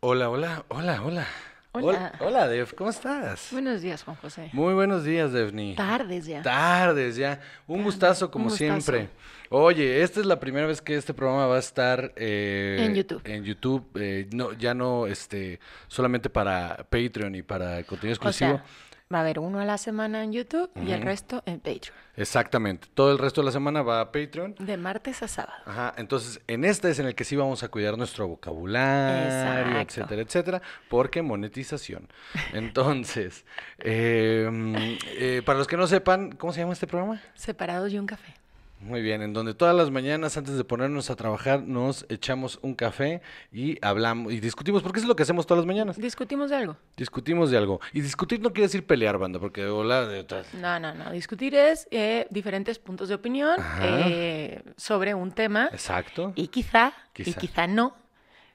Hola, hola, hola, hola. Hola. Hola, Dev, ¿cómo estás? Buenos días, Juan José. Muy buenos días, Devni. Tardes ya. Tardes ya. Un gustazo como un gustazo. siempre. Oye, esta es la primera vez que este programa va a estar eh, En YouTube. En YouTube, eh, no, ya no, este, solamente para Patreon y para contenido O exclusivo. sea, va a haber uno a la semana en YouTube y el resto en Patreon. Exactamente. Todo el resto de la semana va a Patreon. De martes a sábado. Ajá, entonces en este es en el que sí vamos a cuidar nuestro vocabulario, Exacto. etcétera, etcétera, porque monetización. Entonces, eh, mm, eh, para los que no sepan, ¿cómo se llama este programa? Separados y un café. Muy bien, en donde todas las mañanas antes de ponernos a trabajar nos echamos un café y hablamos y discutimos, porque eso es lo que hacemos todas las mañanas. ¿Discutimos de algo? Discutimos de algo. Y discutir no quiere decir pelear, banda, porque hola de otras. No, no, no. Discutir es eh, diferentes puntos de opinión eh, sobre un tema Exacto. y quizá, Quizá. y quizá no,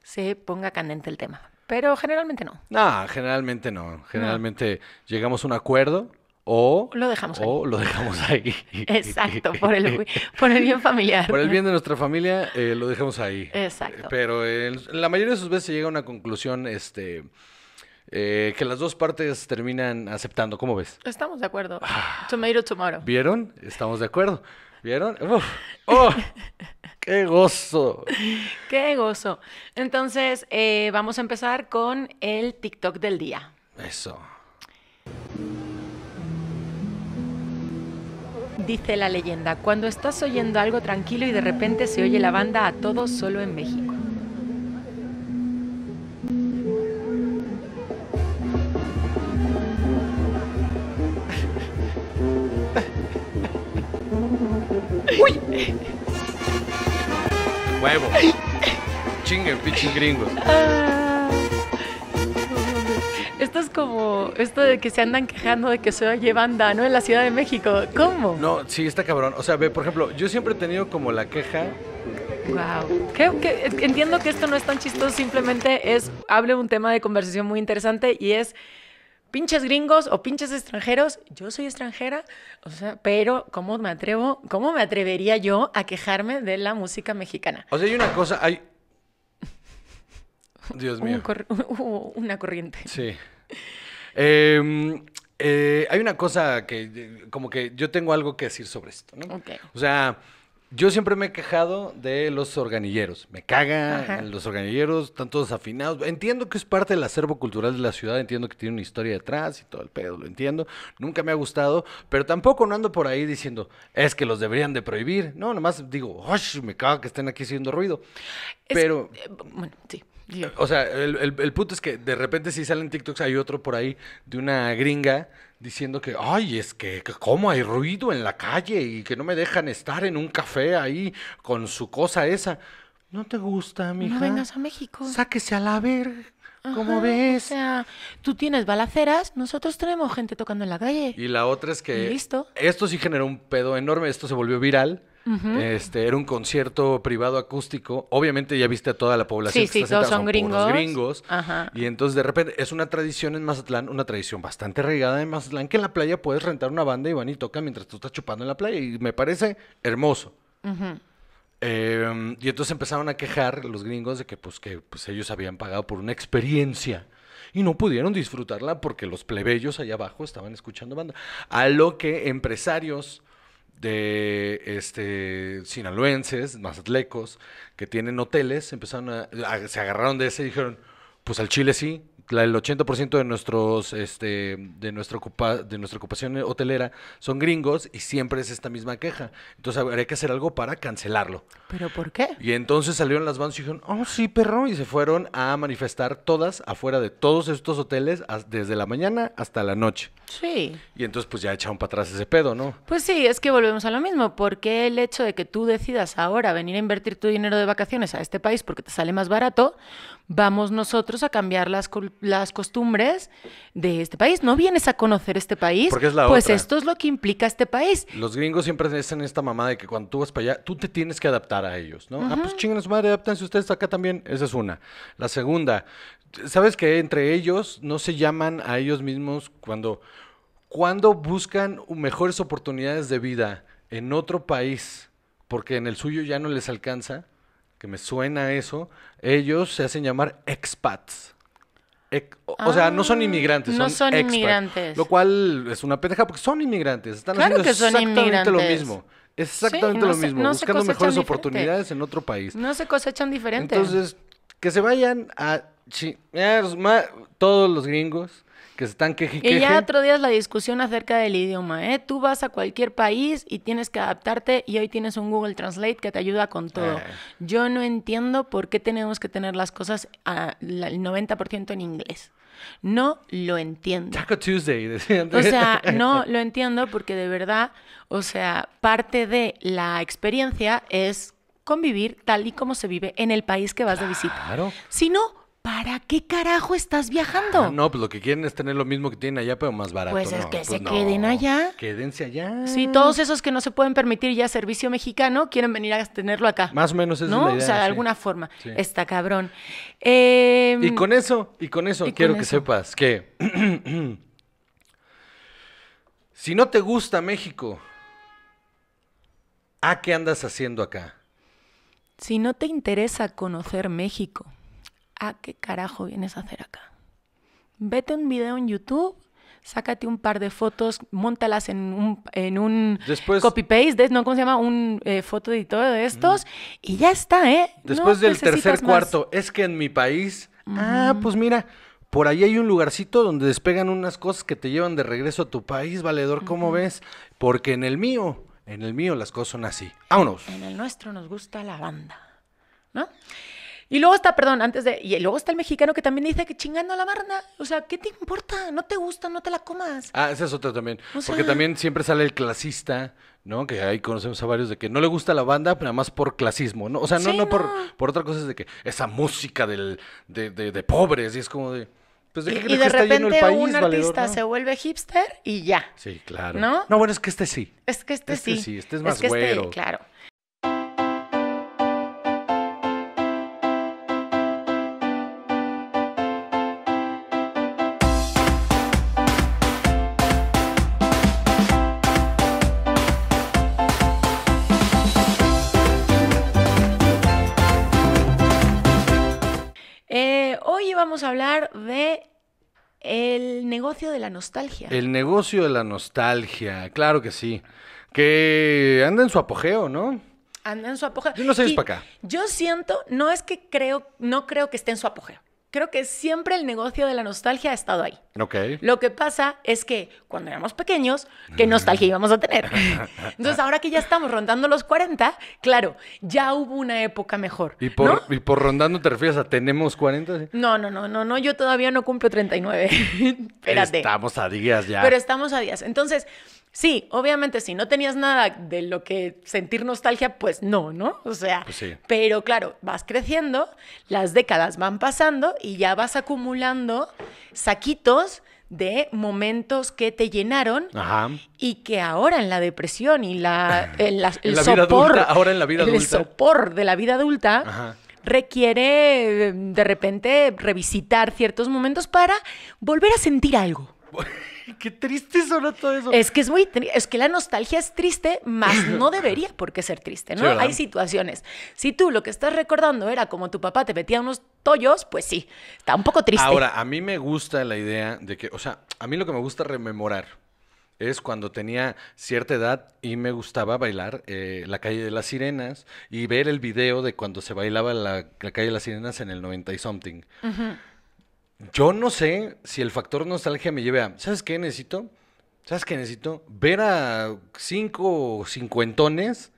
se ponga candente el tema. Pero generalmente no. No, generalmente no. Generalmente llegamos a un acuerdo o Lo dejamos ahí. o lo dejamos ahí. Exacto, por el, por el bien familiar. Por el bien de nuestra familia, eh, lo dejamos ahí. Exacto. Pero la mayoría de sus veces se llega a una conclusión este, eh, que las dos partes terminan aceptando. ¿Cómo ves? Estamos de acuerdo. Ah. Tomato, tomato. ¿Vieron? Estamos de acuerdo. ¿Vieron? Uf. ¡Oh! ¡Qué gozo! Qué gozo. Entonces, eh, vamos a empezar con el TikTok del día. Eso. Dice la leyenda, cuando estás oyendo algo tranquilo y de repente se oye la banda a todos solo en México. ¡Huevo! Chinguen, pinches gringos. Es como esto de que se andan quejando de que se oye banda, ¿no? En la Ciudad de México. ¿Cómo? No, sí, está cabrón. O sea, ve, por ejemplo, yo siempre he tenido como la queja Wow. Entiendo que esto no es tan chistoso, simplemente es, hable un tema de conversación muy interesante y es pinches gringos o pinches extranjeros. Yo soy extranjera, o sea, pero ¿cómo me atrevo, cómo me atrevería yo a quejarme de la música mexicana? O sea, hay una cosa, hay... Dios Un mío. cor- una corriente. Sí. Em, eh, hay una cosa que, como que yo tengo algo que decir sobre esto, ¿no? O sea, yo siempre me he quejado de los organilleros. Me caga Ajá. los organilleros, están todos afinados. Entiendo que es parte del acervo cultural de la ciudad, entiendo que tiene una historia detrás y todo el pedo, lo entiendo. Nunca me ha gustado, pero tampoco no ando por ahí diciendo, es que los deberían de prohibir. No, nomás digo, "Osh, me caga que estén aquí haciendo ruido. Es- Pero... eh, bueno, sí. O sea, el, el, el punto es que de repente si salen TikToks, hay otro por ahí de una gringa diciendo que, ay, es que, que cómo hay ruido en la calle y que no me dejan estar en un café ahí con su cosa esa. ¿No te gusta, mija? No vengas a México. Sáquese a la verga. ¿Cómo Ajá, ves? O sea, tú tienes balaceras, nosotros tenemos gente tocando en la calle. Y la otra es que listo. esto sí generó un pedo enorme, esto se volvió viral. Este, era un concierto privado acústico. Obviamente ya viste a toda la población Sí, que sí, está todos sentada, son gringos. gringos. Ajá. Y entonces de repente es una tradición en Mazatlán, una tradición bastante arraigada en Mazatlán, que en la playa puedes rentar una banda y van y tocan mientras tú estás chupando en la playa. Y me parece hermoso. Eh, y entonces empezaron a quejar los gringos de que pues que pues ellos habían pagado por una experiencia y no pudieron disfrutarla porque los plebeyos allá abajo estaban escuchando banda. A lo que empresarios de este sinaloenses, mazatlecos, que tienen hoteles, empezaron a, se agarraron de ese y dijeron, pues al Chile sí, la- el 80% de nuestros este de nuestra ocupa, de nuestra ocupación hotelera son gringos y siempre es esta misma queja. Entonces habría que hacer algo para cancelarlo. ¿Pero por qué? Y entonces salieron las bandas y dijeron, oh, sí, perro, y se fueron a manifestar todas afuera de todos estos hoteles desde la mañana hasta la noche. Sí. Y entonces pues ya echaron para atrás ese pedo, ¿no? Pues sí, es que volvemos a lo mismo, porque el hecho de que tú decidas ahora venir a invertir tu dinero de vacaciones a este país porque te sale más barato, vamos nosotros a cambiar las, col- las costumbres de este país. No vienes a conocer este país, Porque es la pues otra. esto es lo que implica este país. Los gringos siempre hacen esta mamada de que cuando tú vas para allá, tú te tienes que adaptar a ellos, ¿no? Ah, pues chingan su madre, adaptense ustedes acá también. Esa es una. La segunda, ¿sabes que entre ellos no se llaman a ellos mismos cuando, cuando buscan mejores oportunidades de vida en otro país porque en el suyo ya no les alcanza? que me suena eso, ellos se hacen llamar expats. O o sea, no son Ah, inmigrantes, no son, son inmigrantes. Lo cual es una pendeja porque son inmigrantes. Están Claro haciendo que son exactamente lo inmigrantes. mismo. Exactamente no lo se- mismo. no buscando mejores diferente. oportunidades en otro país. No se cosechan diferente. Entonces, que se vayan a ma- todos los gringos que se están queje y Y ya otro día es la discusión acerca del idioma, ¿eh? Tú vas a cualquier país y tienes que adaptarte y hoy tienes un Google Translate que te ayuda con todo. Eh. Yo no entiendo por qué tenemos que tener las cosas a la- el 90% en inglés. No lo entiendo. Taco Tuesday, decían. O sea, no lo entiendo porque de verdad, o sea, parte de la experiencia es convivir tal y como se vive en el país que vas de visita. Claro. Si no, ¿para qué carajo estás viajando? Ah, no, pues lo que quieren es tener lo mismo que tienen allá, pero más barato. Pues es No, que se no. queden allá. Quédense allá. Sí, todos esos que no se pueden permitir ya servicio mexicano quieren venir a tenerlo acá. Más o menos esa ¿No? es la idea. o sea, de sí. alguna forma. Sí. Está cabrón. Eh, Y con eso, y con eso Y con quiero que eso. sepas que si no te gusta México, ¿a qué andas haciendo acá? Si no te interesa conocer México, ¿a qué carajo vienes a hacer acá? Vete un video en YouTube, sácate un par de fotos, montalas en un, en un Después- copy-paste, de- ¿no? ¿Cómo se llama? Un eh, foto editor de estos, y ya está, ¿eh? No Después del tercer más. cuarto, es que en mi país, ah, pues mira, por ahí hay un lugarcito donde despegan unas cosas que te llevan de regreso a tu país, valedor, ¿cómo ves? Porque en el mío, en el mío las cosas son así. Vámonos. En el nuestro nos gusta la banda, ¿no? Y luego está, perdón, antes de. Y luego está el mexicano que también dice que chingando a la banda. O sea, ¿qué te importa? No te gusta, no te la comas. Ah, esa es otra también. O Porque también siempre sale el clasista, ¿no? Que ahí conocemos a varios de que no le gusta la banda, pero nada más por clasismo, ¿no? O sea, no, Sí, no, Por, no. por otra cosa, es de que esa música del, de, de, de pobres, y es como de. Pues de Y, y de que está lleno el repente país, un valedor, artista no? se vuelve hipster y ya. Sí, claro. ¿No? No, bueno, es que este sí. Es que este, Este sí. sí, este es más que güero. claro. Vamos a hablar de el negocio de la nostalgia. El negocio de la nostalgia, claro que sí. Que anda en su apogeo, ¿no? Anda en su apogeo. De unos años Y pa' acá. Yo siento, no es que creo, no creo que esté en su apogeo. Creo que siempre el negocio de la nostalgia ha estado ahí. Ok. Lo que pasa es que cuando éramos pequeños, ¿qué nostalgia íbamos a tener? Entonces, ahora que ya estamos rondando los 40, claro, ya hubo una época mejor. Y por, ¿no? y por rondando te refieres a tenemos 40. ¿sí? No, no, no, no, no, yo todavía no cumplo 39. Espérate. Estamos a días ya. Pero estamos a días. Entonces, sí, obviamente, si no tenías nada de lo que sentir nostalgia, pues no, ¿no? O sea, Pues sí. pero claro, vas creciendo, las décadas van pasando y ya vas acumulando saquitos de momentos que te llenaron Ajá. y que ahora en la depresión y la, en la- el En la vida sopor, adulta, ahora en la vida el adulta. sopor de la vida adulta Ajá. requiere eh, de repente revisitar ciertos momentos para volver a sentir algo. Qué triste sonó todo eso. Es que es muy es que la nostalgia es triste, más no debería por qué ser triste, ¿no? Hay situaciones. Si tú lo que estás recordando era como tu papá te metía unos tollos, pues sí, está un poco triste. Ahora, a mí me gusta la idea de que, o sea, a mí lo que me gusta rememorar es cuando tenía cierta edad y me gustaba bailar eh, La Calle de las Sirenas y ver el video de cuando se bailaba la, la Calle de las Sirenas en el 90 y something. Yo no sé si el factor nostalgia me lleve a, ¿sabes qué necesito? ¿Sabes qué necesito? Ver a cinco cincuentones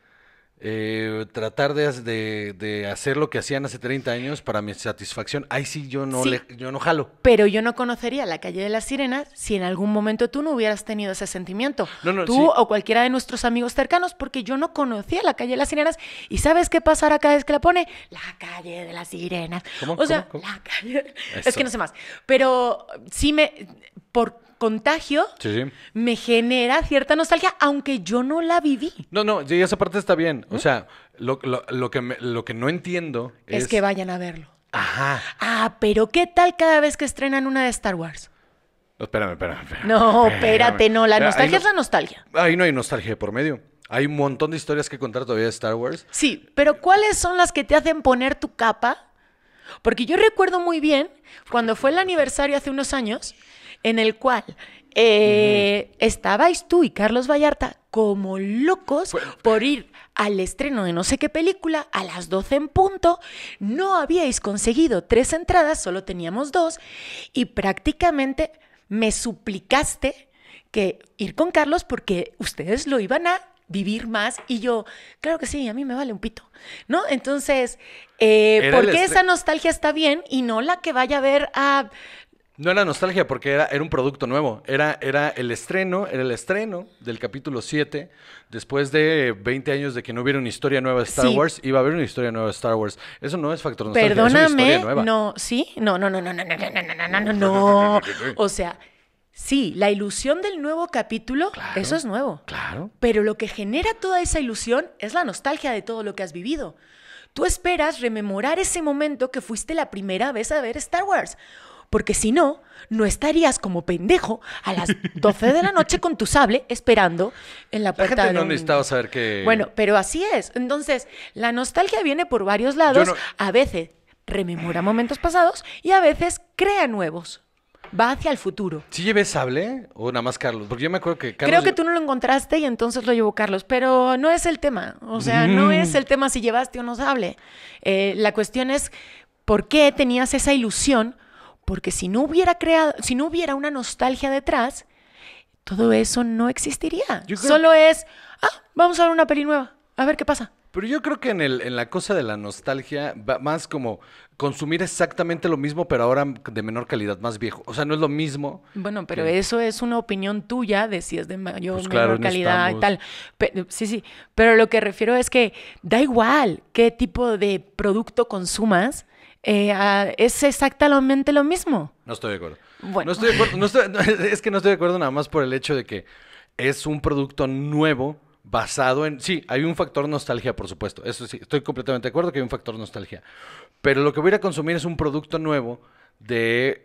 eh, tratar de, de- de hacer lo que hacían hace 30 años para mi satisfacción. Ahí sí yo no, Sí. le, yo no jalo. Pero yo no conocería la calle de las sirenas si en algún momento tú no hubieras tenido ese sentimiento. No, no, tú sí. o cualquiera de nuestros amigos cercanos, porque yo no conocía la calle de las sirenas. ¿Y sabes qué pasa ahora cada vez que la pone? La calle de las sirenas. ¿Cómo? O sea, la calle. Es Eso. que no sé más. Pero sí me. Por contagio, Sí, sí. me genera cierta nostalgia, aunque yo no la viví. No, no, sí, esa parte está bien. O sea, lo, lo- lo que, me- lo que no entiendo es... Es que vayan a verlo. Ajá. Ah, pero ¿qué tal cada vez que estrenan una de Star Wars? No, espérame, espérame, espérame. No, espérate, no. La nostalgia no- es la nostalgia. Ahí no hay nostalgia de por medio. Hay un montón de historias que contar todavía de Star Wars. Sí, pero ¿cuáles son las que te hacen poner tu capa? Porque yo recuerdo muy bien cuando fue el aniversario hace unos años, en el cual eh, estabais tú y Carlos Vallarta como locos por ir al estreno de no sé qué película a las 12 en punto. No habíais conseguido tres entradas, solo teníamos dos, y prácticamente me suplicaste que ir con Carlos porque ustedes lo iban a vivir más y yo, claro que sí, a mí me vale un pito, ¿no? Entonces, eh, ¿por qué esa nostalgia está bien y no la que vaya a ver a... No era nostalgia porque era, era un producto nuevo. Era, era el estreno, era el estreno del capítulo 7. Después de 20 años de que no hubiera una historia nueva de Star Sí. Wars, iba a haber una historia nueva de Star Wars. Eso no es factor nostalgia, es una Perdóname, historia nueva. no, ¿sí? No, no, no, no, no, no, no, no, no, no, no, no. O sea, sí, la ilusión del nuevo capítulo, Claro. eso es nuevo. Claro. Pero lo que genera toda esa ilusión es la nostalgia de todo lo que has vivido. Tú esperas rememorar ese momento que fuiste la primera vez a ver Star Wars. Porque si no, no estarías como pendejo a las 12 de la noche con tu sable esperando en la La puerta gente de no un- necesitaba saber que... Bueno, pero así es. Entonces, la nostalgia viene por varios lados. No- A veces rememora momentos pasados y a veces crea nuevos. Va hacia el futuro. ¿Sí llevé sable o nada más Carlos? Porque yo me acuerdo que Carlos... Creo que tú no lo encontraste y entonces lo llevó Carlos, pero no es el tema. O sea, no es el tema si llevaste o no sable. Eh, la cuestión es por qué tenías esa ilusión, porque si no hubiera creado, si no hubiera una nostalgia detrás, todo eso no existiría. Creo- Solo es, ah, vamos a ver una peli nueva, a ver qué pasa. Pero yo creo que en, el, en la cosa de la nostalgia va más como consumir exactamente lo mismo, pero ahora de menor calidad, más viejo. O sea, no es lo mismo. Bueno, pero que- eso es una opinión tuya de si es de mayor o Pues claro, menor calidad y tal. Sí, sí. Pero lo que refiero es que da igual qué tipo de producto consumas, eh, es exactamente lo mismo. No estoy de acuerdo. Bueno. No estoy de acuerdo. no estoy- no, es que no estoy de acuerdo nada más por el hecho de que es un producto nuevo basado en... Sí, hay un factor nostalgia, por supuesto. Eso sí, estoy completamente de acuerdo que hay un factor nostalgia. Pero lo que voy a ir a consumir es un producto nuevo de...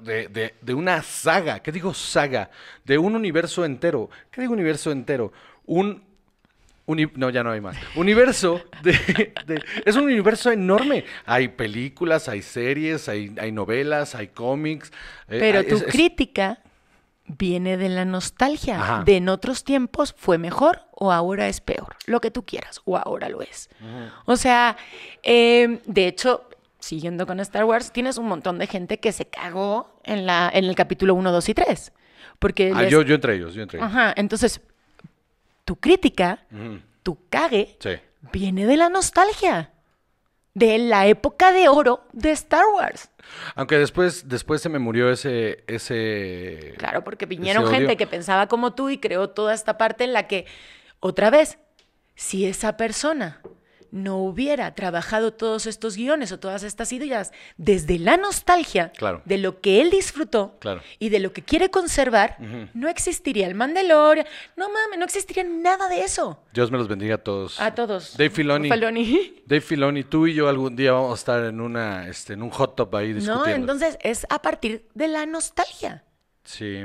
De, de- de una saga, ¿qué digo saga? De un universo entero. ¿Qué digo universo entero? Un Uni- no, ya no hay más. Universo de, de- es un universo enorme. Hay películas, hay series, hay, hay novelas, hay cómics. eh, Pero tu es- es- crítica viene de la nostalgia. Ajá. De en otros tiempos fue mejor o ahora es peor. Lo que tú quieras, o ahora lo es. O sea, eh, de hecho, siguiendo con Star Wars, tienes un montón de gente que se cagó en, la, en el capítulo 1, 2 y 3. Porque Ah, les- yo, yo entre ellos, yo entre ellos. Ajá, entonces, tu crítica, tu cague, Sí. viene de la nostalgia. De la época de oro de Star Wars. Aunque después, después se me murió ese, ese. Claro, porque vinieron gente que pensaba como tú y creó toda esta parte en la que, otra vez, si esa persona no hubiera trabajado todos estos guiones o todas estas ideas desde la nostalgia Claro. de lo que él disfrutó Claro. y de lo que quiere conservar, no existiría el Mandalorian, no mames, no existiría nada de eso. Dios me los bendiga a todos. A todos. Dave Filoni. Filoni. Dave Filoni, tú y yo algún día vamos a estar en una, este, en un hot top ahí discutiendo. No, entonces es a partir de la nostalgia. Sí.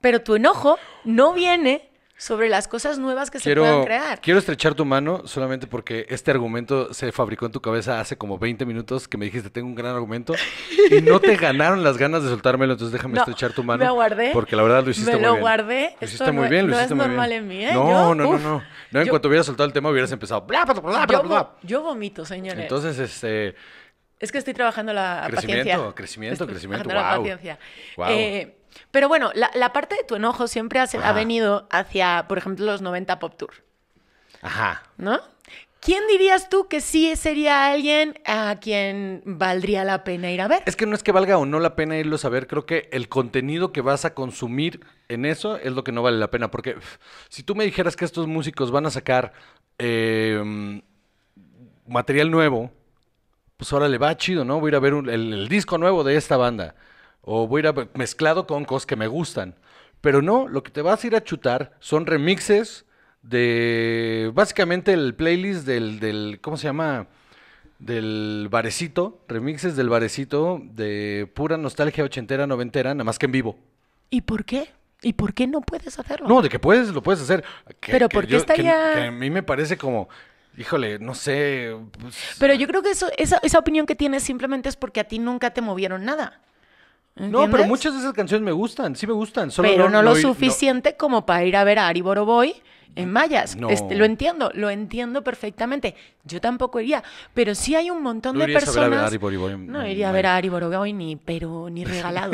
Pero tu enojo no viene sobre las cosas nuevas que se puedan Quiero, crear. quiero estrechar tu mano solamente porque este argumento se fabricó en tu cabeza hace como 20 minutos que me dijiste tengo un gran argumento y no te ganaron las ganas de soltármelo, entonces déjame No, estrechar tu mano. me guardé, Porque la verdad lo hiciste me muy lo bien. guardé, Lo esto hiciste muy no- bien, lo no es hiciste muy bien. en mí, ¿eh? No, Yo, no, no, uf, no. No, en yo- cuanto hubieras soltado el tema hubieras empezado. bla, bla, bla, bla, yo, bla. vo- yo vomito, señores. Entonces, este, es que estoy trabajando la Crecimiento, paciencia. crecimiento, Estoy crecimiento, trabajando la paciencia. Eh, pero bueno, la, la parte de tu enojo siempre ha, ha venido hacia, por ejemplo, los 90 Pop Tour, ajá. ¿no? ¿Quién dirías tú que sí sería alguien a quien valdría la pena ir a ver? Es que no es que valga o no la pena irlo a ver, creo que el contenido que vas a consumir en eso es lo que no vale la pena, porque si tú me dijeras que estos músicos van a sacar eh, material nuevo, pues ahora le va chido, ¿no? Voy a ir a ver un- el, el disco nuevo de esta banda, o voy a ir a mezclado con cosas que me gustan, pero no, lo que te vas a ir a chutar son remixes de básicamente el playlist del, del ¿cómo se llama? del barecito, remixes del barecito de pura nostalgia ochentera, noventera, nada más que en vivo. ¿Y por qué? ¿Y por qué no puedes hacerlo? No, de que puedes, lo puedes hacer. Que- Pero ¿por qué está que- ya- que a mí me parece como, híjole, no sé. pues, Pero yo creo que eso, esa, esa opinión que tienes simplemente es porque a ti nunca te movieron nada. No, pero muchas de esas canciones me gustan, sí me gustan. Solo Pero no, lo suficiente como para ir a ver a Ari Boroboy en Mayas. No. Este, lo entiendo, lo entiendo perfectamente. Yo tampoco iría, pero sí hay un montón ¿No de irías a ver a personas. Ari Boroboy no iría a ver a Ari Boroboy ni, pero ni regalado.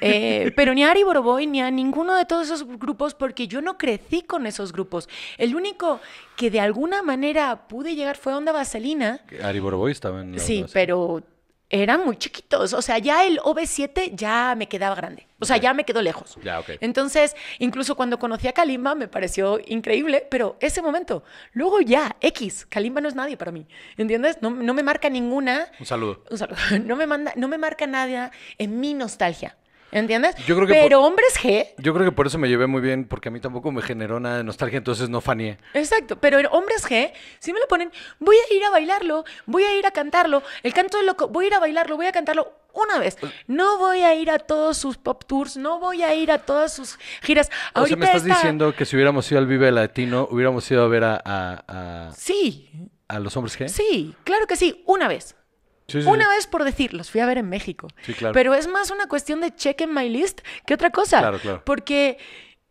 Eh, pero ni a Ari Boroboy ni a ninguno de todos esos grupos porque yo no crecí con esos grupos. El único que de alguna manera pude llegar fue Onda Vaselina. Ari Boroboy estaba en la Sí, pero eran muy chiquitos. O sea, ya el OV7 ya me quedaba grande. O sea, ya me quedó lejos. Ya, ok. Entonces, incluso cuando conocí a Kalimba me pareció increíble, pero ese momento, luego ya, X, Kalimba no es nadie para mí. ¿Entiendes? No, no me marca ninguna. Un saludo. o sea, no, me manda, no me marca nada en mi nostalgia. ¿Entiendes? Yo creo que Pero hombres G, Yo creo que por eso me llevé muy bien, porque a mí tampoco me generó nada de nostalgia, entonces no faneé. Exacto, pero en hombres G, si me lo ponen, voy a ir a bailarlo, voy a ir a cantarlo, el canto de loco, voy a ir a bailarlo, voy a cantarlo una vez. No voy a ir a todos sus pop tours, no voy a ir a todas sus giras. O sea, me estás está- diciendo que si hubiéramos ido al Vive Latino, hubiéramos ido a ver a, a, a- Sí, a los hombres G. sí, claro que sí, una vez. Sí, sí, Una sí. vez por decir, los fui a ver en México. Sí, claro. Pero es más una cuestión de check en my list que otra cosa. Claro, claro. Porque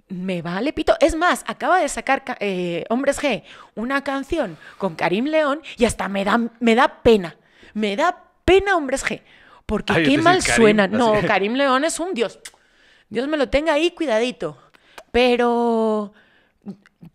me vale pito. Es más, acaba de sacar ca- eh, Hombres G una canción con Karim León y hasta me da, me da pena. Me da pena Hombres G. Porque Ay, qué mal Karim, suena. No. Karim León es un dios. Dios me lo tenga ahí cuidadito. Pero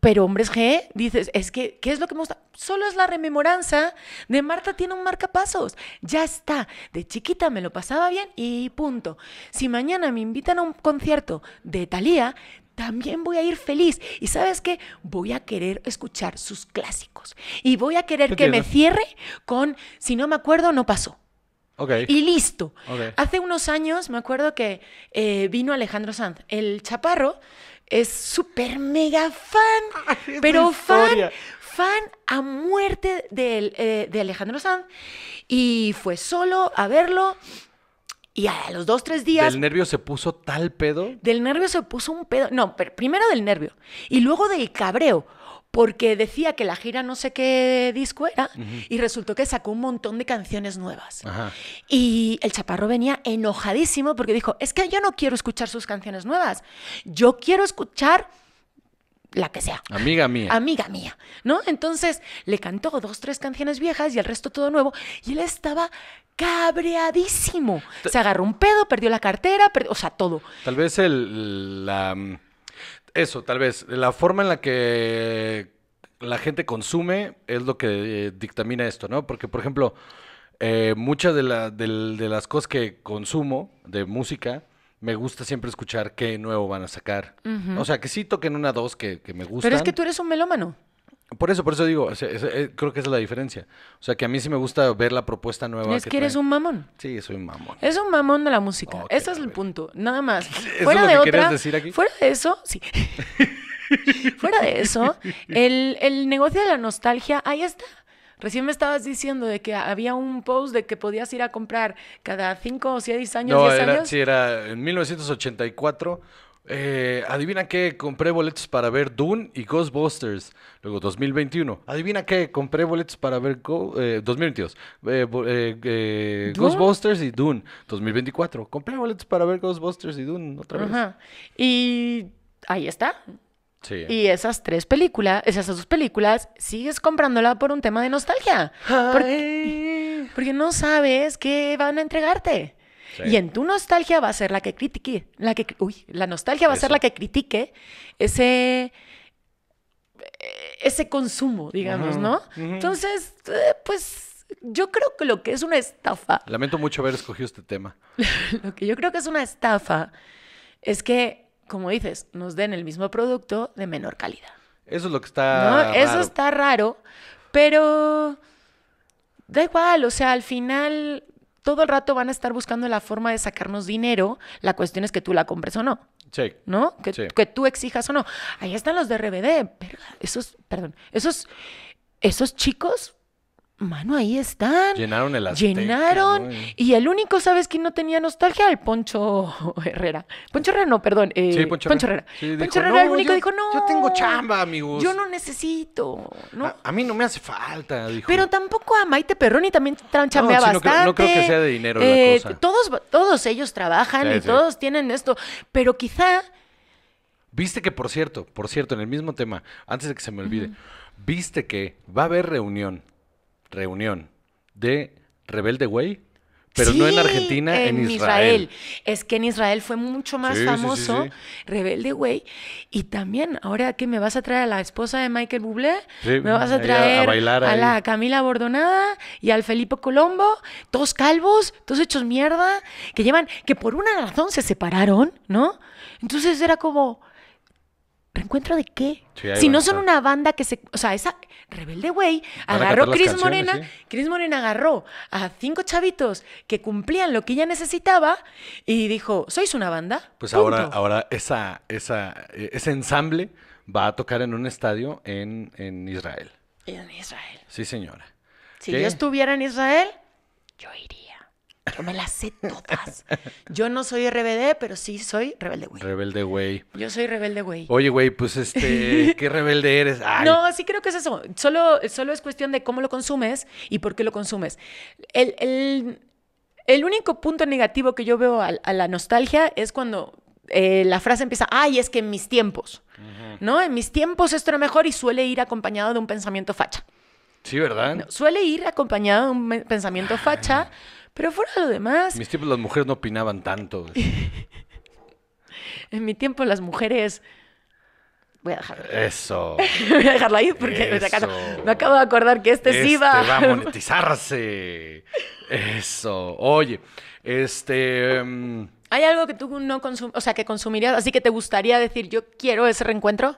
pero hombres G, dices, es que, ¿qué es lo que me gusta? Solo es la rememoranza de Marta tiene un marcapasos. Ya está. De chiquita me lo pasaba bien y punto. Si mañana me invitan a un concierto de Thalía, también voy a ir feliz. Y sabes qué? Voy a querer escuchar sus clásicos. Y voy a querer que me cierre con, si no me acuerdo, no pasó. Ok. Y listo. Hace unos años me acuerdo que eh, vino Alejandro Sanz. El chaparro es súper mega fan, pero fan, historia. fan a muerte del, eh, de Alejandro Sanz. Y fue solo a verlo. Y a los dos, tres días ¿Del nervio se puso tal pedo? del nervio se puso un pedo. No, pero primero del nervio. Y luego del cabreo. Porque decía que la gira no sé qué disco era. Y resultó que sacó un montón de canciones nuevas. Ajá. Y el chaparro venía enojadísimo porque dijo, es que yo no quiero escuchar sus canciones nuevas. Yo quiero escuchar la que sea. Amiga mía. Amiga mía, ¿no? Entonces le cantó dos, tres canciones viejas y el resto todo nuevo. Y él estaba cabreadísimo. Se agarró un pedo, perdió la cartera, perdió- o sea, todo. Tal vez el, la... Eso, tal vez. La forma en la que la gente consume es lo que eh, dictamina esto, ¿no? Porque, por ejemplo, eh, muchas de, la- del- de las cosas que consumo de música, me gusta siempre escuchar qué nuevo van a sacar. O sea, que sí toquen una, dos que, que me gustan. Pero es que tú eres un melómano. Por eso, por eso digo, o sea, es- eh, creo que esa es la diferencia. O sea, que a mí sí me gusta ver la propuesta nueva. es que eres traen. un mamón. Sí, soy un mamón. Es un mamón de la música. Ok, Ese es el punto. Nada más. es Fuera lo de que otra. decir aquí? Fuera de eso, sí. fuera de eso, el, el negocio de la nostalgia, ahí está. Recién me estabas diciendo de que había un post de que podías ir a comprar cada 5 o 6 años, No, 10 era, años. sí, era en 1984. Eh, adivina qué, compré boletos para ver Dune y Ghostbusters. Luego 2021. Adivina qué, compré boletos para ver Go- eh, 2022. eh, eh, eh. Ghostbusters y Dune. 2024. Compré boletos para ver Ghostbusters y Dune otra vez. Ajá. Y ahí está. Sí. Y esas tres películas, esas dos películas, sigues comprándola por un tema de nostalgia. Porque no sabes qué van a entregarte. Sí. Y en tu nostalgia va a ser la que critique, la que, uy, la nostalgia va a ser la que critique ese, ese consumo, digamos, ¿no? Entonces, eh, pues yo creo que lo que es una estafa, Lamento mucho haber escogido este tema. lo que yo creo que es una estafa es que, como dices, nos den el mismo producto de menor calidad. Eso es lo que ¿no? está. Eso está raro, pero da igual, o sea, al final todo el rato van a estar buscando la forma de sacarnos dinero, la cuestión es que tú la compres o no. Sí. ¿No? Que, Sí. que tú exijas o no. Ahí están los de RBD. Esos, perdón, esos, esos chicos Mano, ahí están. Llenaron el Azteca, Llenaron. ¿no? Y el único, ¿sabes quién no tenía nostalgia? El Poncho Herrera. Poncho Herrera, no, perdón. eh, Sí, Poncho, Herrera. Sí, Poncho dijo, Herrera, el "No, único, yo- dijo, no. Yo tengo chamba, amigos. Yo no necesito. ¿no? A, a mí no me hace falta, dijo. Pero tampoco a Maite Perroni también chambea sí, no creo- bastante. no creo que sea de dinero la Eh, cosa. Todos, todos ellos trabajan Sí, y sí. todos tienen esto. Pero quizá Viste que, por cierto, por cierto, en el mismo tema, antes de que se me olvide, viste que va a haber reunión, reunión de Rebelde Way, pero no en Argentina, en, Israel. Es que en Israel fue mucho más Sí, famoso, sí. Rebelde Güey. Y también, ahora que me vas a traer a la esposa de Michael Bublé, me vas a a- a traer a, bailar ahí. la Camila Bordonada y al Felipe Colombo, todos calvos, todos hechos mierda, que llevan, que por una razón se separaron, ¿no? Entonces era como... ¿Reencuentro de qué? Si no a son una banda que se... O sea, esa Rebelde a agarró Cris Morena sí. Cris Morena agarró a cinco chavitos que cumplían lo que ella necesitaba y dijo, ¿sois una banda? Pues Punto. ahora, ahora esa, esa, eh, ese ensamble va a tocar en un estadio en, en Israel. En Israel. Sí, señora. Si ¿Qué? yo estuviera en Israel, yo iría. Yo me las sé todas. Yo no soy RBD, pero sí soy rebelde güey. Rebelde Way. Yo soy rebelde güey. Oye, güey, pues este, qué rebelde eres. Ay, No, sí creo que es eso. Solo, solo es cuestión de cómo lo consumes y por qué lo consumes. El, el- el único punto negativo que yo veo a, a la nostalgia es cuando eh, la frase empieza, ay, es que en mis tiempos, ¿no? En mis tiempos esto era mejor y suele ir acompañado de un pensamiento facha. Sí, ¿verdad? No, suele ir acompañado de un pensamiento facha, pero fuera de lo demás, En mis tiempos las mujeres no opinaban tanto. en mi tiempo las mujeres... Voy a dejarlo. Eso. Voy a dejarlo ahí porque me, Eso. me acabo de acordar que este, sí va. va a monetizarse. Eso. Oye, este. mm, ¿Hay algo que tú no consumes, o sea, que consumirías, así que te gustaría decir, yo quiero ese reencuentro?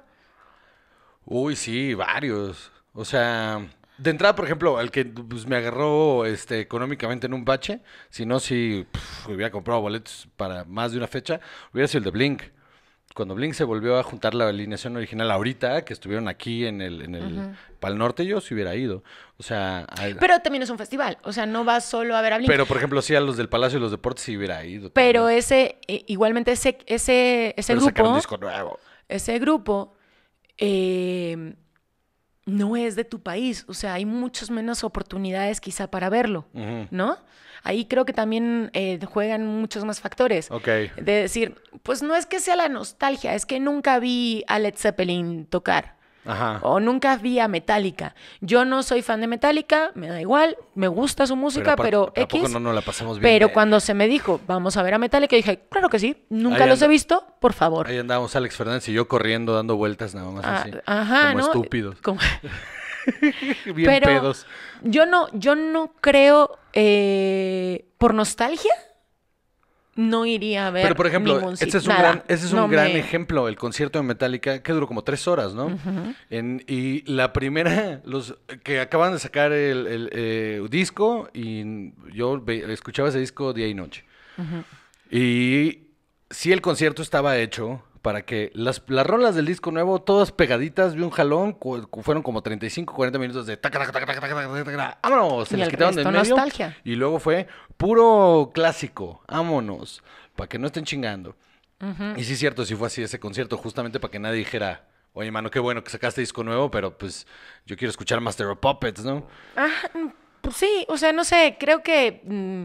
Uy, sí, varios. O sea, de entrada, por ejemplo, el que pues, me agarró este, económicamente en un bache, si no, si hubiera comprado boletos para más de una fecha, hubiera sido el de Blink. Cuando Blink se volvió a juntar la alineación original ahorita, que estuvieron aquí en el, en el Pal Norte, yo sí hubiera ido. O sea, Pero también es un festival, o sea, no vas solo a ver a Blink. pero por ejemplo, sí a los del Palacio de los Deportes sí hubiera ido. Pero también. ese, eh, igualmente ese, ese, ese Pero grupo, disco nuevo. ese grupo, eh, no es de tu país, o sea, hay muchas menos oportunidades quizá para verlo. ¿no? Ahí creo que también eh, juegan muchos más factores. Ok. De decir, pues no es que sea la nostalgia, es que nunca vi a Led Zeppelin tocar. Ajá. O nunca vi a Metallica. Yo no soy fan de Metallica, me da igual, me gusta su música, pero, X. no nos la pasamos bien. pero Eh, cuando se me dijo, vamos a ver a Metallica, dije, claro que sí, nunca Ahí los he visto, por favor. Ahí andábamos Alex Fernández y yo corriendo, dando vueltas nada más Ah, así. ajá, como ¿no? estúpidos. Como- Bien pero pedos. yo no, yo no creo, eh, por nostalgia, no iría a ver. Pero por ejemplo, ese es un nada. gran, ese es No un gran me- ejemplo, el concierto de Metallica, que duró como tres horas, ¿no? En- y la primera, los que acaban de sacar el, el, eh, disco, y yo ve- escuchaba ese disco día y noche. Y sí, el concierto estaba hecho para que las, las rolas del disco nuevo, todas pegaditas, vi un jalón, cu- fueron como 35, 40 minutos de taca, taca, taca, taca, taca, taca, taca, vámonos, se Y les quitaron de resto medio. nostalgia. Y luego fue puro clásico, vámonos, para que no estén chingando. Y sí es cierto, sí fue así ese concierto, justamente para que nadie dijera, oye, mano, qué bueno que sacaste disco nuevo, pero pues yo quiero escuchar Master of Puppets, ¿no? Mm, pues sí, o sea, no sé, creo que mm,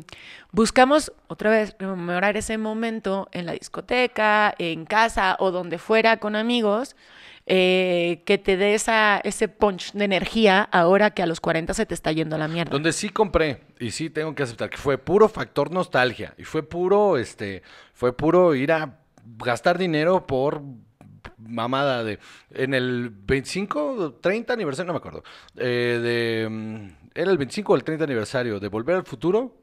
buscamos otra vez rememorar ese momento en la discoteca, en casa o donde fuera con amigos, eh, que te dé esa, ese punch de energía ahora que a los 40 se te está yendo la mierda. Donde sí compré, y sí tengo que aceptar que fue puro factor nostalgia, y fue puro, este, fue puro ir a gastar dinero por mamada de, en el 25, 30 aniversario, no me acuerdo, eh, de, mm, era el 25 o el 30 aniversario de Volver al Futuro,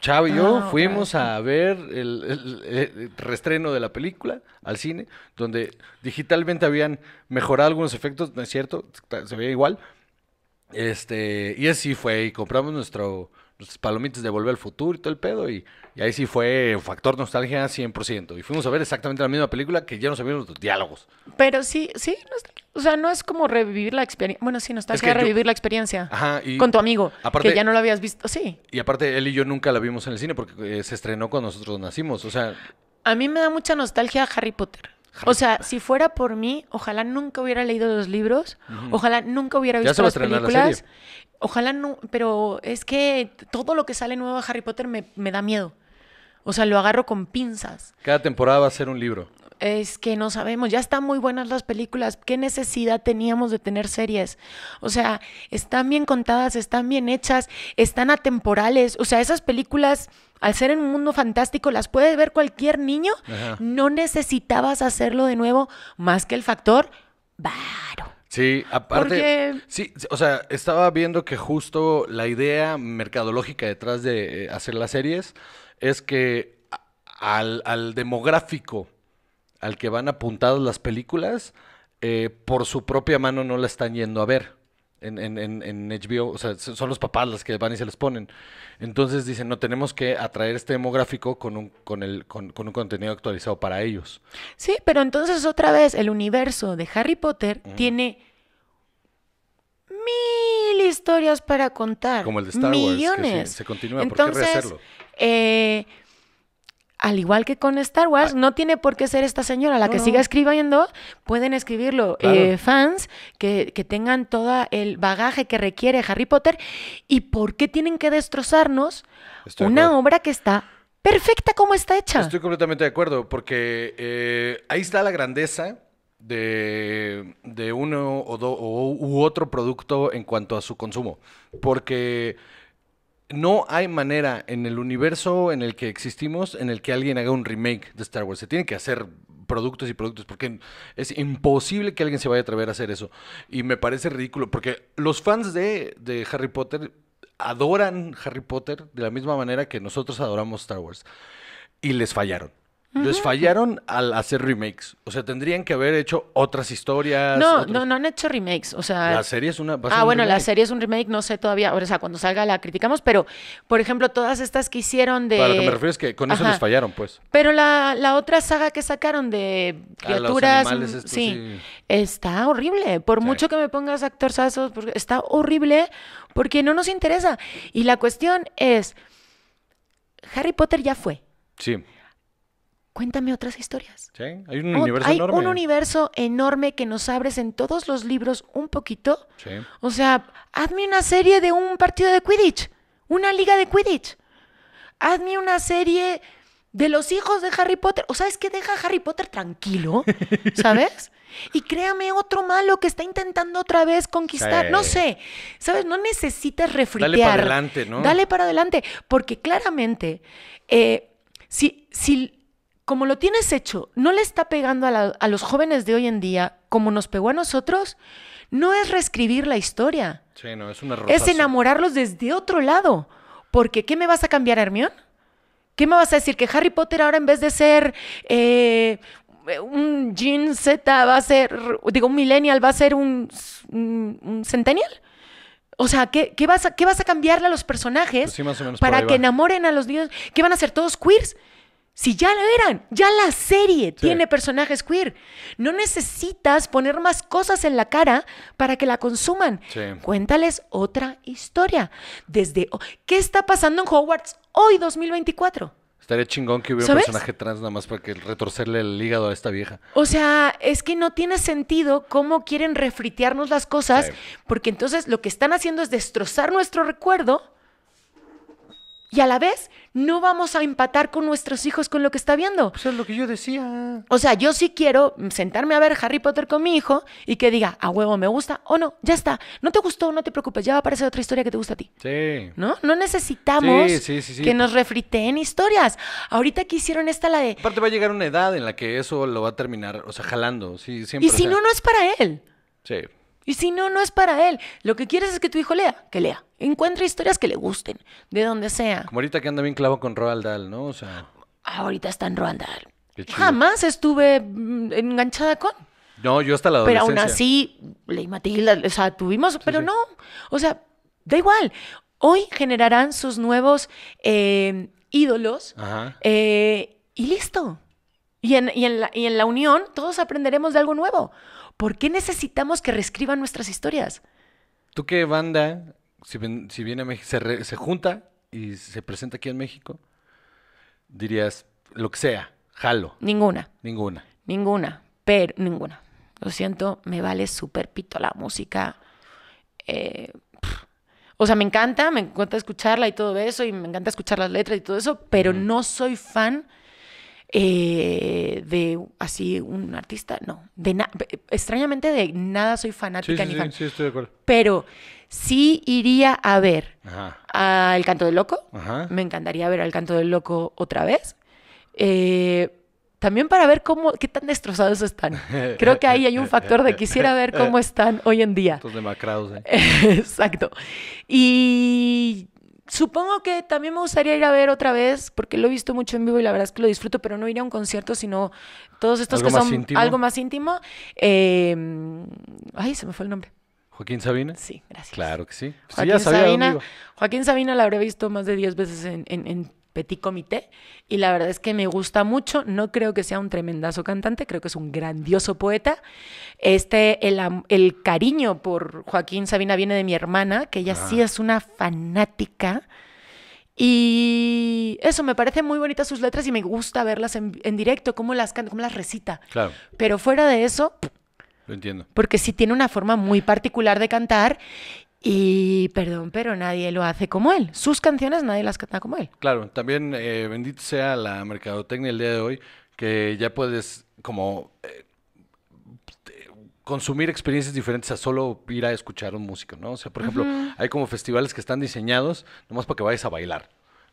Chavo y yo Ah, fuimos a ver el, el- el reestreno de la película al cine, donde digitalmente habían mejorado algunos efectos, no es cierto, se veía igual, este, y así fue, y compramos nuestro, nuestras palomitas de Volver al Futuro y todo el pedo. Y, y ahí sí fue factor nostalgia 100%. Y fuimos a ver exactamente la misma película que ya no sabíamos los diálogos. Pero sí, sí, no es- o sea, no es como revivir la experiencia. Bueno, sí, nostalgia que yo- revivir la experiencia. Ajá, y- Con tu amigo, aparte- que ya no lo habías visto. Sí. Y aparte, él y yo nunca la vimos en el cine porque eh, se estrenó cuando nosotros nacimos. O sea, A mí me da mucha nostalgia Harry Potter. O sea, si fuera por mí, ojalá nunca hubiera leído los libros, ojalá nunca hubiera visto las la películas. serie. Ojalá no, pero es que todo lo que sale nuevo de Harry Potter me, me da miedo. O sea, lo agarro con pinzas. cada temporada va a ser un libro. Es que no sabemos, ya están muy buenas las películas. ¿Qué necesidad teníamos de tener series? O sea, están bien contadas, están bien hechas, están atemporales. O sea, esas películas, al ser en un mundo fantástico, las puede ver cualquier niño. Ajá. No necesitabas hacerlo de nuevo más que el factor varo. Sí, aparte. Porque- Sí, o sea, estaba viendo que justo la idea mercadológica detrás de eh, hacer las series es que al, al demográfico al que van apuntadas las películas, eh, por su propia mano no la están yendo a ver. En, en, en, HBO, o sea, son los papás los que van y se les ponen. Entonces dicen, no, tenemos que atraer este demográfico con un, con el, con, con un contenido actualizado para ellos. Sí, pero entonces otra vez, el universo de Harry Potter tiene mil historias para contar. Como el de Star Wars, que sí, Millones. se continúa, ¿por qué Entonces, rehacerlo? eh, al igual que con Star Wars, no tiene por qué ser esta señora la que no. siga escribiendo. Pueden escribirlo Claro. eh, fans que, que tengan todo el bagaje que requiere Harry Potter. ¿Y por qué tienen que destrozarnos Estoy una acuerdo. obra que está perfecta como está hecha? Estoy completamente de acuerdo, porque eh, ahí está la grandeza de, de uno o, do- o u otro producto en cuanto a su consumo. Porque no hay manera en el universo en el que existimos en el que alguien haga un remake de Star Wars. Se tienen que hacer productos y productos porque es imposible que alguien se vaya a atrever a hacer eso. Y me parece ridículo porque los fans de, de Harry Potter adoran Harry Potter de la misma manera que nosotros adoramos Star Wars. Y les fallaron. Les fallaron al hacer remakes. O sea, tendrían que haber hecho otras historias. No, otros- no, no han hecho remakes. O sea, La serie es una. Ah, un bueno, la serie es un remake, no sé todavía, o sea, cuando salga la criticamos, pero, por ejemplo, todas estas que hicieron de... Para lo que me refiero es que con eso les fallaron, pues. Pero la, la otra saga que sacaron de Ah, criaturas, animales mm, sí, sí. está horrible. Por Sí. mucho que me pongas actorzazos, porque está horrible porque no nos interesa. Y la cuestión es, Harry Potter ya fue. Sí. Cuéntame otras historias. Sí, Hay un universo Hay enorme. un universo enorme que nos abres en todos los libros un poquito. Sí. O sea, hazme una serie de un partido de Quidditch, una liga de Quidditch. Hazme una serie de los hijos de Harry Potter. O sabes que deja a Harry Potter tranquilo, ¿sabes? Y créame otro malo que está intentando otra vez conquistar. Sí. No sé, ¿sabes? No necesitas refritear. Dale para adelante, ¿no? Dale para adelante. Porque claramente, eh, si, si como lo tienes hecho, no le está pegando a, la- a los jóvenes de hoy en día como nos pegó a nosotros, no es reescribir la historia. Sí, no, es una Es enamorarlos desde otro lado. Porque, ¿qué me vas a cambiar, Hermión? ¿Qué me vas a decir? ¿Que Harry Potter ahora en vez de ser eh, un Gen Z va a ser, digo, un millennial va a ser un, un, un centennial? O sea, ¿qué, qué vas a, ¿qué vas a cambiarle a los personajes Pues sí, para que va. enamoren a los niños? ¿Qué van a ser todos queers? Si ya lo eran, ya la serie tiene personajes queer. No necesitas poner más cosas en la cara para que la consuman. Sí. Cuéntales otra historia. Desde ¿Qué está pasando en Hogwarts hoy 2024? Estaría chingón que hubiera ¿Sabes? un personaje trans nada más para que retorcerle el hígado a esta vieja. O sea, es que no tiene sentido cómo quieren refritearnos las cosas, Sí. porque entonces lo que están haciendo es destrozar nuestro recuerdo y a la vez no vamos a empatar con nuestros hijos con lo que está viendo. Pues es lo que yo decía. O sea, yo sí quiero sentarme a ver Harry Potter con mi hijo y que diga, a huevo, me gusta o no, ya está. No te gustó, no te preocupes, ya va a aparecer otra historia que te gusta a ti. Sí. ¿No? No necesitamos Sí, sí, sí, sí. que nos refriteen historias. Ahorita que hicieron esta la de... Aparte va a llegar una edad en la que eso lo va a terminar, o sea, jalando. Sí, siempre. Y si o sea, no, no es para él. Sí. Y si no, no es para él. Lo que quieres es que tu hijo lea, que lea. Encuentre historias que le gusten, de donde sea. Como ahorita que anda bien clavo con Roald Dahl, ¿no? O sea. Ahorita está en Roald chido. Jamás estuve mm, enganchada con. No, yo hasta la Pero adolescencia. aún así, leí Matilda, o sea, tuvimos, pero sí. no. O sea, da igual. hoy generarán sus nuevos eh, ídolos Ajá. eh, y listo. Y en, y en la, y en la unión todos aprenderemos de algo nuevo. ¿Por qué necesitamos que reescriban nuestras historias? ¿Tú qué banda, si, ven- si viene a México, se, re- se junta y se presenta aquí en México, dirías, lo que sea, jalo, Ninguna, ninguna? ninguna, pero ninguna. Lo siento, me vale súper pito la música. Eh, o sea, me encanta, me encanta escucharla y todo eso, y me encanta escuchar las letras y todo eso, pero no soy fan eh, de así un artista, no. De na- extrañamente de nada soy fanática sí, ni sí, fan. sí, estoy de acuerdo. Pero sí iría a ver Ajá, a El Canto del Loco. ajá. Me encantaría ver al Canto del Loco otra vez. Eh, también para ver cómo, qué tan destrozados están. Creo que ahí hay un factor de quisiera ver cómo están hoy en día. Estos demacrados, ¿eh? Exacto. Y supongo que también me gustaría ir a ver otra vez, porque lo he visto mucho en vivo y la verdad es que lo disfruto, pero no ir a un concierto, sino todos estos ¿Algo que son íntimo? algo más íntimo. Eh, ay, se me fue el nombre. ¿Joaquín Sabina? Sí, gracias. Claro que sí. Sí, Joaquín ya sabía Sabina. Joaquín Sabina la habré visto más de 10 veces en, en- en Petit Comité y la verdad es que me gusta mucho. No creo que sea un tremendazo cantante, creo que es un grandioso poeta. Este, el, cariño por Joaquín Sabina viene de mi hermana, que ella sí Ah. es una fanática. Y eso, me parecen muy bonitas sus letras y me gusta verlas en, en directo, cómo las canta, cómo las recita. Claro, Pero fuera de eso, lo entiendo. porque sí tiene una forma muy particular de cantar y, perdón, pero nadie lo hace como él. Sus canciones nadie las canta como él. Claro, también eh, bendito sea la mercadotecnia el día de hoy, que ya puedes como eh, consumir experiencias diferentes a solo ir a escuchar un músico, ¿no? O sea, por ejemplo, hay como festivales que están diseñados nomás para que vayas a bailar,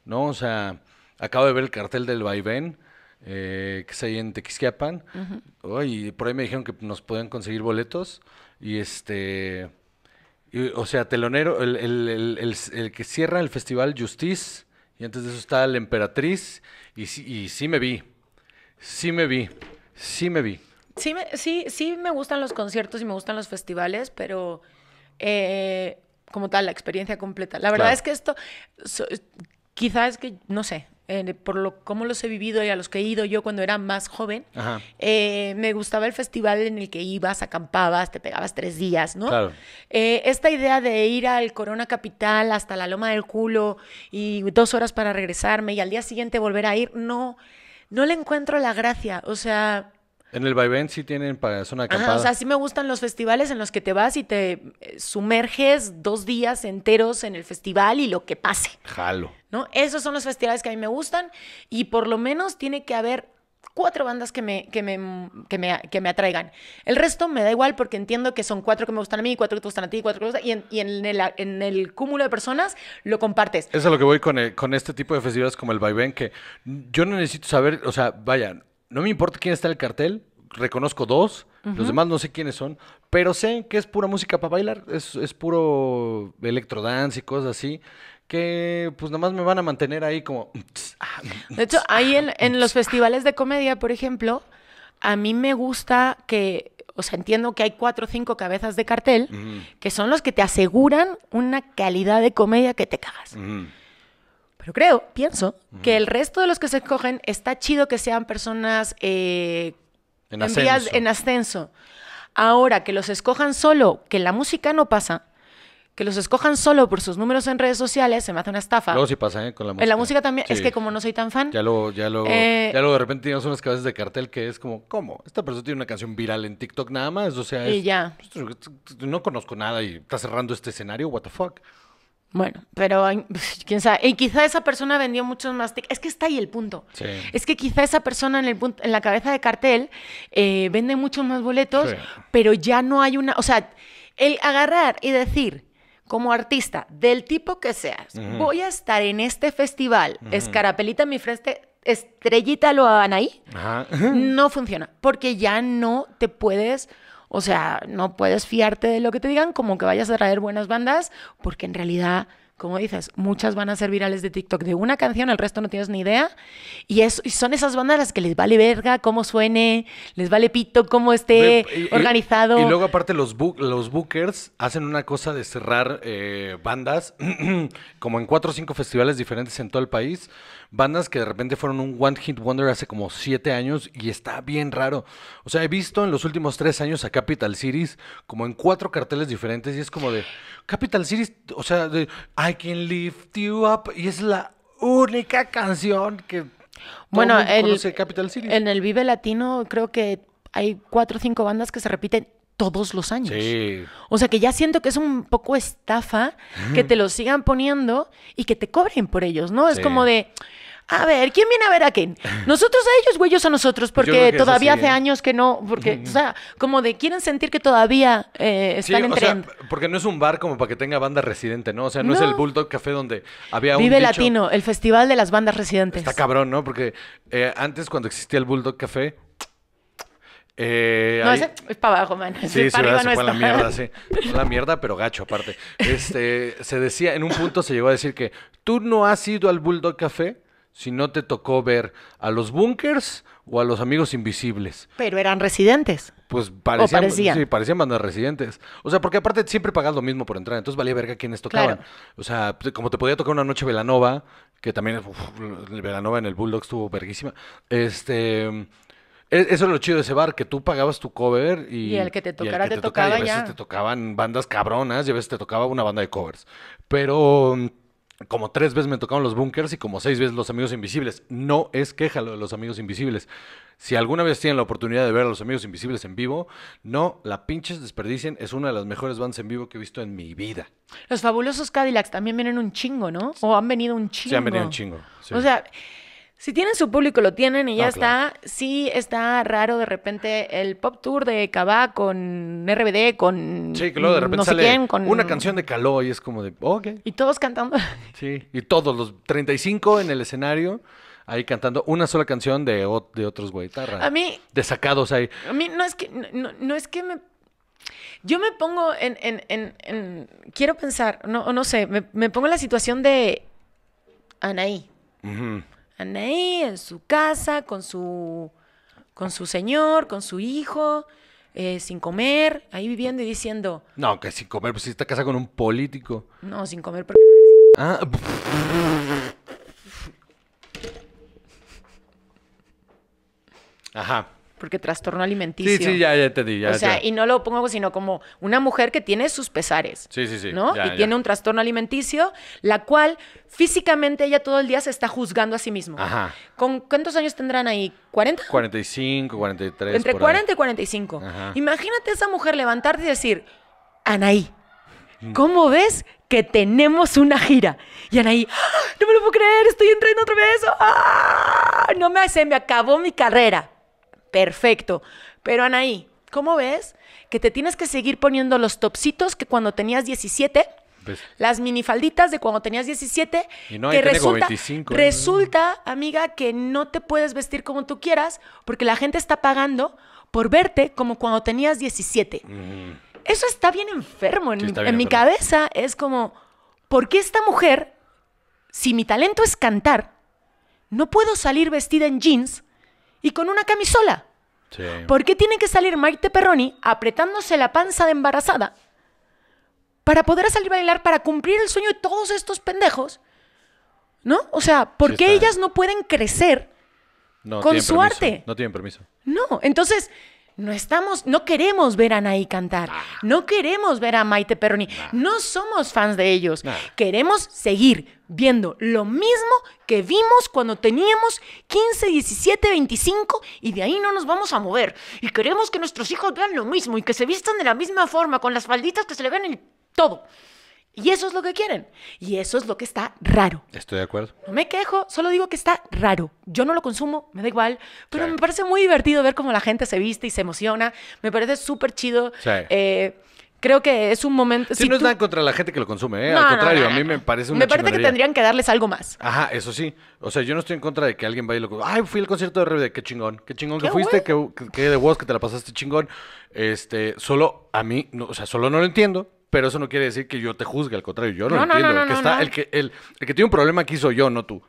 ¿no? O sea, acabo de ver el cartel del Vaivén, eh, que es ahí en Tequisquiapan, y por ahí me dijeron que nos podían conseguir boletos, y este... O sea, telonero, el, el- el- el- el que cierra el festival Justice, y antes de eso está la Emperatriz, y sí, y sí me vi, sí me vi, sí me vi. Sí, me, sí, sí me gustan los conciertos y me gustan los festivales, pero eh, como tal, la experiencia completa. La verdad Claro. es que esto, so- quizás es que, no sé, eh, por lo cómo los he vivido y a los que he ido yo cuando era más joven, eh, me gustaba el festival en el que ibas, acampabas, te pegabas tres días, ¿no? Claro. Eh, esta idea de ir al Corona Capital hasta la Loma del Culo y dos horas para regresarme y al día siguiente volver a ir, no, no le encuentro la gracia. O sea, En el Vaivén sí tienen para zona ajá, acampada. o sea, sí me gustan los festivales en los que te vas y te eh, sumerges dos días enteros en el festival y lo que pase. Jalo. ¿no? Esos son los festivales que a mí me gustan y por lo menos tiene que haber cuatro bandas que me, que me, que me, que me atraigan. El resto me da igual porque entiendo que son cuatro que me gustan a mí, cuatro que te gustan a ti, cuatro que me gustan, y, en, y en, el, en el cúmulo de personas lo compartes. Eso es lo que voy con, el- con este tipo de festivales como el Vaivén, que yo no necesito saber, o sea, vaya, no me importa quién está en el cartel, reconozco dos, los demás no sé quiénes son, pero sé que es pura música para bailar, es, es puro electrodance y cosas así, que pues nada más me van a mantener ahí como... De hecho, ahí en, en los festivales de comedia, por ejemplo, a mí me gusta que, o sea, entiendo que hay cuatro o cinco cabezas de cartel, que son los que te aseguran una calidad de comedia que te cagas. Pero creo, pienso, que el resto de los que se escogen está chido que sean personas eh, En en, vías- ascenso. en ascenso. Ahora, que los escojan solo, que la música no pasa, que los escojan solo por sus números en redes sociales, se me hace una estafa. Luego sí pasa, ¿eh? Con la música. en la música también, es que como no soy tan fan, Ya luego, ya luego, Eh, ya luego de repente tienes unas cabezas de cartel que es como, ¿cómo? Esta persona tiene una canción viral en TikTok nada más, o sea, Y ya. no conozco nada y está cerrando este escenario, what the fuck. Bueno, pero quién sabe. Y quizá esa persona vendió muchos más tickets. Es que está ahí el punto. Sí. Es que quizá esa persona en, el punto- en la cabeza de cartel eh, vende muchos más boletos, Sí. pero ya no hay una. O sea, el agarrar y decir, como artista, del tipo que seas, voy a estar en este festival, escarapelita en mi frente, estrellita lo Anaí, Ajá. no funciona. Porque ya no te puedes, o sea, no puedes fiarte de lo que te digan, como que vayas a traer buenas bandas, porque en realidad como dices, muchas van a ser virales de TikTok de una canción, el resto no tienes ni idea. Y, es, y son esas bandas las que les vale verga cómo suene, les vale pito cómo esté y- organizado. Y, luego aparte los, bu- los bookers hacen una cosa de cerrar eh, bandas como en cuatro o cinco festivales diferentes en todo el país. Bandas que de repente fueron un One Hit Wonder hace como siete años y está bien raro. O sea, he visto en los últimos tres años a Capital Cities como en cuatro carteles diferentes y es como de Capital Cities, o sea, de I Can Lift You Up y es la única canción que... bueno, el, conoce Capital Cities. en el Vive Latino creo que hay cuatro o cinco bandas que se repiten todos los años. Sí. O sea que ya siento que es un poco estafa que te los sigan poniendo y que te cobren por ellos, ¿no? Es como de, a ver, ¿quién viene a ver a quién? ¿Nosotros a ellos o ellos a nosotros? Porque todavía hace ¿eh? años que no, porque, o sea, como de quieren sentir que todavía eh, Sí, están en o sea, trend. porque no es un bar como para que tenga banda residente, ¿no? O sea, no, es el Bulldog Café donde había un Vive dicho- Latino, el festival de las bandas residentes. Está cabrón, ¿no? Porque eh, antes cuando existía el Bulldog Café... eh, No, ese es para abajo, man. Sí, Ese sí, para la mierda, sí. La mierda, pero gacho aparte. Este, se decía, en un punto se llegó a decir que tú no has ido al Bulldog Café si no te tocó ver a los bunkers o a los amigos invisibles. Pero eran residentes. Pues parecían, parecían. sí, parecían bandas residentes. O sea, porque aparte siempre pagas lo mismo por entrar, entonces valía verga quienes tocaban. Claro. O sea, pues, como te podía tocar una noche Velanova, que también uf, el Velanova en el Bulldog estuvo verguísima. Este, e- eso es lo chido de ese bar, que tú pagabas tu cover y, Y el que te tocara, te tocaba, tocaba y a veces ya. te tocaban bandas cabronas y a veces te tocaba una banda de covers. Pero como tres veces me tocaron los bunkers y como seis veces los amigos invisibles. No es queja lo de los amigos invisibles. Si alguna vez tienen la oportunidad de ver a los amigos invisibles en vivo, no la pinches desperdicien. Es una de las mejores bandas en vivo que he visto en mi vida. Los fabulosos Cadillacs también vienen un chingo, ¿no? O han venido un chingo. Sí, han venido un chingo. sí. O sea, si tienen su público, lo tienen y ya está. Sí está raro de repente el pop tour de Cabá con RBD, con Sí, que luego de repente no sale quién, con una canción de Caló y es como de, ok. Y todos cantando. Sí, y todos los 35 en el escenario, ahí cantando una sola canción de, de otros güey. A mí, Desacados ahí. a mí no es que, no, no- es que me... Yo me pongo en, en, en, en- quiero pensar, no, no sé, me, me pongo en la situación de Anaí. Ujú. Anaí en su casa, con su, con su señor, con su hijo, eh, sin comer, ahí viviendo y diciendo, No, que sin comer, pues si está casada con un político. no, sin comer porque... Ah, Ajá. Porque trastorno alimenticio. Sí, sí, ya, ya entendí. Ya, o sea, ya. y no lo pongo sino como una mujer que tiene sus pesares. Sí, sí, sí, ¿No? ya, y ya. tiene un trastorno alimenticio, la cual físicamente ella todo el día se está juzgando a sí mismo. Ajá. ¿Con cuántos años tendrán ahí? ¿40? 45, 43. Entre por ahí. 40 y 45. Ajá. Imagínate esa mujer levantarte y decir, Anaí, ¿cómo ves que tenemos una gira? Y Anaí, "¡Ah! no me lo puedo creer, estoy entrando otra vez. ¡Ah! No me, se me acabó mi carrera. Perfecto. Pero Anaí, ¿cómo ves que te tienes que seguir poniendo los topsitos que cuando tenías 17? ¿Ves? Las minifalditas de cuando tenías 17, Y no, que resulta, 25, ¿eh? resulta, amiga, que no te puedes vestir como tú quieras porque la gente está pagando por verte como cuando tenías 17. Mm, Eso está bien enfermo. En, Sí, mi, está bien en mi enfermo. cabeza es como, ¿por qué esta mujer, si mi talento es cantar, no puedo salir vestida en jeans y con una camisola? sí. ¿Por qué tiene que salir Maite Perroni apretándose la panza de embarazada para poder salir a bailar para cumplir el sueño de todos estos pendejos? ¿No? O sea, ¿por Sí qué ellas no pueden crecer? No con su permiso, arte. No tienen permiso. No, entonces no estamos, no queremos ver a Anaí cantar, no queremos ver a Maite Perroni, no somos fans de ellos. Nah. Queremos seguir viendo lo mismo que vimos cuando teníamos 15, 17, 25 y de ahí no nos vamos a mover. Y queremos que nuestros hijos vean lo mismo y que se vistan de la misma forma, con las falditas que se le ven en todo. Y eso es lo que quieren. Y eso es lo que está raro. Estoy de acuerdo. No me quejo, solo digo que está raro. Yo no lo consumo, me da igual, pero Sí. me parece muy divertido ver cómo la gente se viste y se emociona. Me parece súper chido. Sí. Eh, creo que es un momento... Sí, si no es tú- nada contra la gente que lo consume, ¿eh? No, Al contrario, no, a mí me parece una Me parece que tendrían que darles algo más. Ajá, eso sí. O sea, yo no estoy en contra de que alguien vaya y lo... Ay, fui al concierto de RBD, qué chingón. Qué chingón que fuiste, qué, de vos que te la pasaste chingón. Este, solo a mí, no, o sea, solo no lo entiendo. Pero eso no quiere decir que yo te juzgue, al contrario, yo no, No, lo no, no, entiendo. el, que está. El, que, el, el que tiene un problema aquí soy yo, no tú.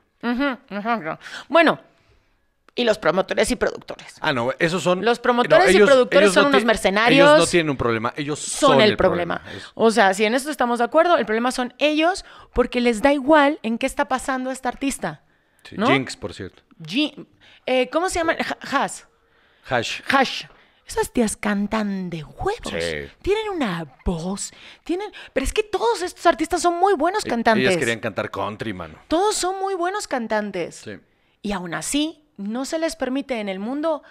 Bueno, y los promotores y productores. Ah, no, esos son... Los promotores y productores son unos mercenarios. Ellos no tienen un problema, ellos son, son el problema. O sea, si en esto estamos de acuerdo, el problema son ellos porque les da igual en qué está pasando esta artista. Jinx, por cierto. Eh, ¿Cómo se llama? Ha- Has. Hash. Hash. Esas tías cantan de huevos. Sí. Tienen una voz. Tienen. Pero es que todos estos artistas son muy buenos cantantes. Ellas querían cantar country, mano. Todos son muy buenos cantantes. Sí. Y aún así, no se les permite en el mundo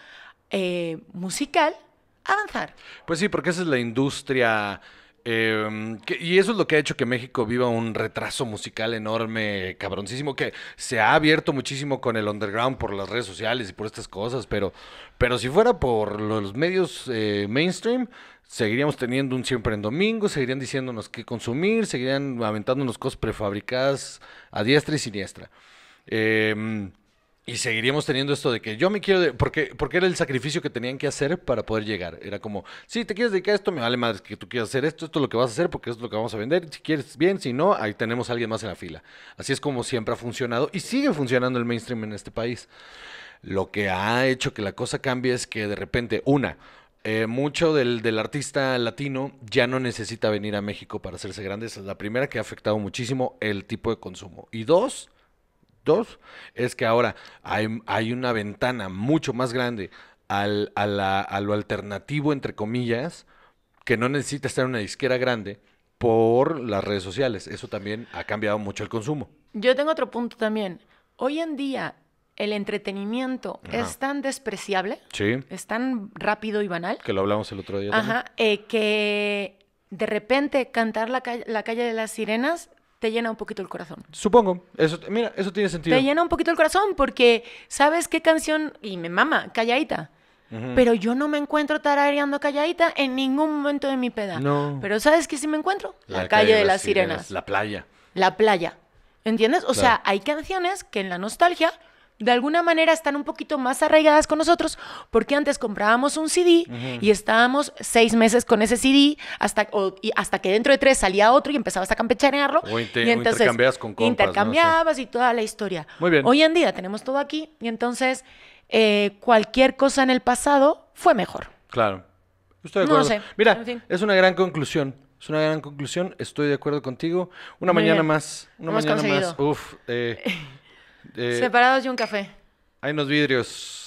eh, musical avanzar. Pues sí, porque esa es la industria. Que- y eso es lo que ha hecho que México viva un retraso musical enorme, cabroncísimo, que se ha abierto muchísimo con el underground por las redes sociales y por estas cosas, pero, pero si fuera por los medios eh, mainstream, seguiríamos teniendo un siempre en domingo, seguirían diciéndonos qué consumir, seguirían aventándonos cosas prefabricadas a diestra y siniestra. Eh, y seguiríamos teniendo esto de que yo me quiero... de- porque, porque era el sacrificio que tenían que hacer para poder llegar. Era como, si te quieres dedicar a esto, me vale madre que tú quieras hacer esto, esto es lo que vas a hacer porque esto es lo que vamos a vender. Si quieres, bien, si no, ahí tenemos a alguien más en la fila. Así es como siempre ha funcionado y sigue funcionando el mainstream en este país. Lo que ha hecho que la cosa cambie es que de repente, una, eh, mucho del, del artista latino ya no necesita venir a México para hacerse grande. Esa es la primera que ha afectado muchísimo el tipo de consumo. Y dos, Dos, es que ahora hay, hay una ventana mucho más grande al, a, la- a lo alternativo, entre comillas, que no necesita estar en una disquera grande por las redes sociales. Eso también ha cambiado mucho el consumo. Yo tengo otro punto también. Hoy en día, el entretenimiento Ajá. es tan despreciable, Sí, es tan rápido y banal, que lo hablamos el otro día. también. ajá, eh, que de repente cantar la calle, la calle de las sirenas te llena un poquito el corazón. Supongo. Eso, mira, eso tiene sentido. Te llena un poquito el corazón porque sabes qué canción, y me mama, calladita. Pero yo no me encuentro tarareando calladita en ningún momento de mi peda. No. Pero ¿sabes qué sí me encuentro? La, calle, de las sirenas. La playa. La playa. ¿Entiendes? O sea, hay canciones que en la nostalgia de alguna manera están un poquito más arraigadas con nosotros porque antes comprábamos un CD y estábamos seis meses con ese CD hasta, o- y hasta que dentro de tres salía otro y empezabas a campechanearlo. O inter- y o intercambiabas con compas, ¿no? Intercambiabas y toda la historia. Muy bien. Hoy en día tenemos todo aquí y entonces eh, cualquier cosa en el pasado fue mejor. Claro. Estoy de No acuerdo. sé, Mira, en fin. es una gran conclusión. Es una gran conclusión. Estoy de acuerdo contigo. Una Muy mañana bien. más. Una Hemos mañana más. Uf. Eh, eh, Separados y un café. hay unos vidrios.